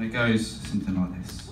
And it goes something like this.